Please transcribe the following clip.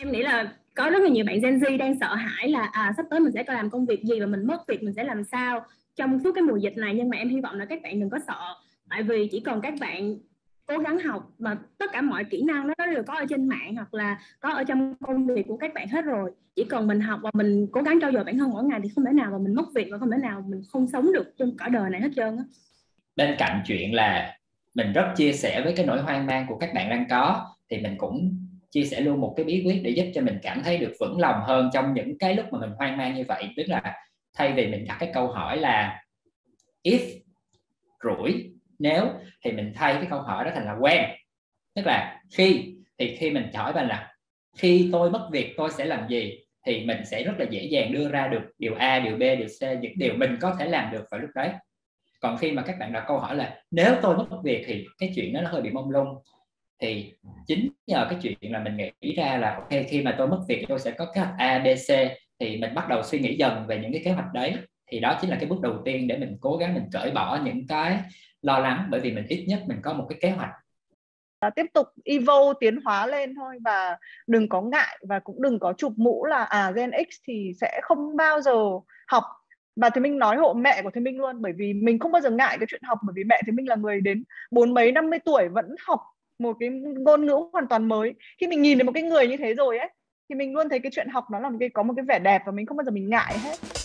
em nghĩ là có rất là nhiều bạn Gen Z đang sợ hãi là à, sắp tới mình sẽ làm công việc gì và mình mất việc mình sẽ làm sao trong suốt cái mùa dịch này. Nhưng mà em hy vọng là các bạn đừng có sợ tại vì chỉ cần các bạn cố gắng học mà tất cả mọi kỹ năng đó đều có ở trên mạng hoặc là có ở trong công việc của các bạn hết rồi. Chỉ cần mình học và mình cố gắng trau dồi bản thân mỗi ngày thì không thể nào mà mình mất việc và không thể nào mình không sống được trong cả đời này hết trơn á. Bên cạnh chuyện là mình rất chia sẻ với cái nỗi hoang mang của các bạn đang có thì mình cũng chia sẻ luôn một cái bí quyết để giúp cho mình cảm thấy được vững lòng hơn trong những cái lúc mà mình hoang mang như vậy. Tức là thay vì mình đặt cái câu hỏi là if rủi nếu thì mình thay cái câu hỏi đó thành là when tức là khi thì khi mình hỏi bạn là khi tôi mất việc tôi sẽ làm gì? thì mình sẽ rất là dễ dàng đưa ra được điều A, điều B, điều C những điều mình có thể làm được vào lúc đấy. Còn khi mà các bạn đặt câu hỏi là nếu tôi mất việc thì cái chuyện đó nó hơi bị mông lung thì chính nhờ cái chuyện là mình nghĩ ra là ok khi mà tôi mất việc tôi sẽ có kế hoạch A, B, C thì mình bắt đầu suy nghĩ dần về những cái kế hoạch đấy. Thì đó chính là cái bước đầu tiên để mình cố gắng mình cởi bỏ những cái lo lắng bởi vì mình ít nhất mình có một cái kế hoạch. À, tiếp tục evo tiến hóa lên thôi và đừng có ngại và cũng đừng có chụp mũ là à Gen X thì sẽ không bao giờ học. Và thì mình nói hộ mẹ của thì mình luôn bởi vì mình không bao giờ ngại cái chuyện học bởi vì mẹ thì mình là người đến bốn mấy năm mươi tuổi vẫn học một cái ngôn ngữ hoàn toàn mới. Khi mình nhìn thấy một cái người như thế rồi ấy, thì mình luôn thấy cái chuyện học nó là một cái, có một cái vẻ đẹp và mình không bao giờ mình ngại hết.